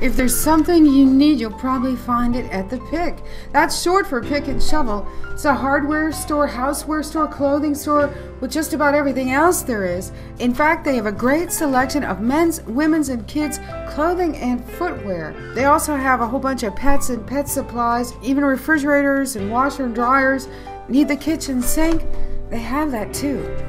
If there's something you need, you'll probably find it at the Pic. That's short for Pic and Shovel. It's a hardware store, houseware store, clothing store with just about everything else there is. In fact, they have a great selection of men's, women's, and kids' clothing and footwear. They also have a whole bunch of pets and pet supplies, even refrigerators and washer and dryers. Need the kitchen sink? They have that too.